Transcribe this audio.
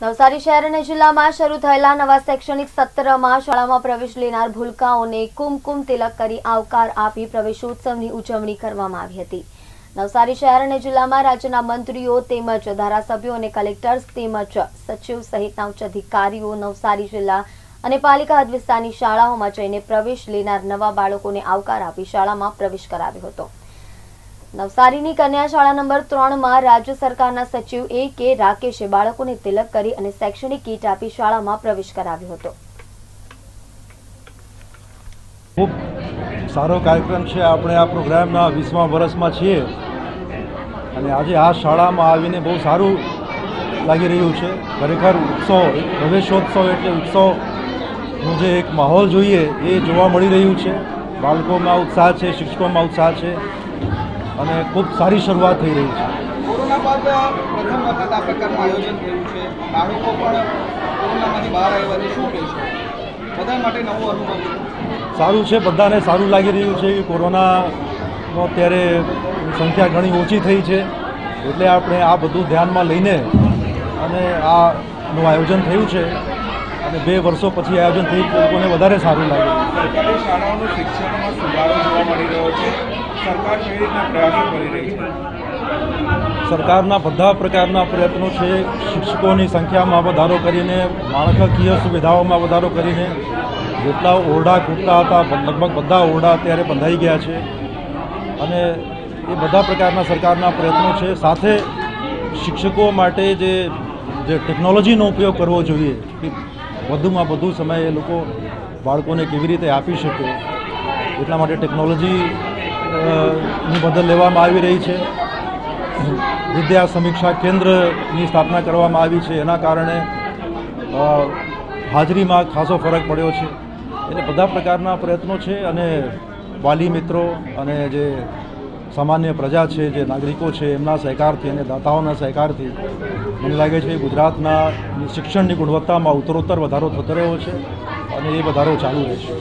નવસારી શહેર અને જિલ્લામાં શરૂ થયેલા નવા શૈક્ષણિક સત્રમાં શાળામાં પ્રવેશ લેનાર ભૂલકાઓને કુમકુમ તિલક કરી આવકાર આપી પ્રવેશોત્સવની ઉજવણી કરવામાં આવી હતી. નવસારી શહેર અને જિલ્લામાં રાજ્યના મંત્રીઓ તેમજ ધારાસભ્યો અને કલેક્ટર્સ તેમજ સચિવ સહિતના ઉચ્ચ અધિકારીઓ નવસારી જિલ્લા અને પાલિકા હદ વિસ્તારની શાળાઓમાં જઈને પ્રવેશ લેનાર નવા બાળકોને આવકાર આપી શાળામાં પ્રવેશ કરાવ્યો હતો. નવસારીની કન્યા શાળા નંબર ત્રણમાં રાજ્ય સરકારના સચિવ એ કે રાકેશે બાળકોને તિલક કરી અને શૈક્ષણિક કીટ આપી શાળામાં પ્રવેશ કરાવ્યો હતો. ખૂબ સારો કાર્યક્રમ છે. આપણે આ પ્રોગ્રામના વીસમા વર્ષમાં છીએ અને આજે આ શાળામાં આવીને બહુ સારું લાગી રહ્યું છે. ખરેખર ઉત્સવ પ્રવેશોત્સવ એટલે ઉત્સવનો જે એક માહોલ જોઈએ એ જોવા મળી રહ્યું છે. બાળકોમાં ઉત્સાહ છે, શિક્ષકોમાં ઉત્સાહ છે. અને ખૂબ સારી શરૂઆત થઈ રહી છે. કોરોના બાદ પ્રથમ વખત આ પ્રકારનું આયોજન થયું છે. બાળકો પણ કોરોનામાંથી બહાર આવ્યા છે. શું કહેશો? બધા માટે નવો અનુભવ સારું છે બધાને સારું લાગી રહ્યું છે કે કોરોનાનો અત્યારે સંખ્યા ઘણી ઓછી થઈ છે. એટલે આપણે આ બધું ધ્યાનમાં લઈને અને આનું આયોજન થયું છે. અને બે વર્ષો પછી આયોજન થયું લોકોને વધારે સારું લાગ્યું શાળાઓનું શિક્ષણમાં સુધારો જોવા મળી રહ્યો છે. સરકાર કેવી રીતના પ્રયાસો કરી રહી છે? સરકારના બધા પ્રકારના પ્રયત્નો છે. શિક્ષકોની સંખ્યામાં વધારો કરીને, માળખાકીય સુવિધાઓમાં વધારો કરીને, જેટલા ઓરડા ખૂટતા હતા લગભગ બધા ઓરડા અત્યારે બંધાઈ ગયા છે. અને એ બધા પ્રકારના સરકારના પ્રયત્નો છે. સાથે શિક્ષકો માટે જે જે ટેકનોલોજીનો ઉપયોગ કરવો જોઈએ, કે વધુમાં વધુ સમય એ લોકો બાળકોને કેવી રીતે આપી શકે, એટલા માટે ટેકનોલોજી ની મદદ લેવામાં આવી રહી છે. વિદ્યા સમીક્ષા કેન્દ્રની સ્થાપના કરવામાં આવી છે. એના કારણે હાજરીમાં ખાસો ફરક પડ્યો છે. એટલે બધા પ્રકારના પ્રયત્નો છે અને વાલી મિત્રો અને જે સામાન્ય પ્રજા છે, જે નાગરિકો છે, એમના સહકારથી અને દાતાઓના સહકારથી મને લાગે છે ગુજરાતના શિક્ષણની ગુણવત્તામાં ઉત્તરોત્તર વધારો થતો રહ્યો છે અને એ વધારો ચાલુ રહેશે.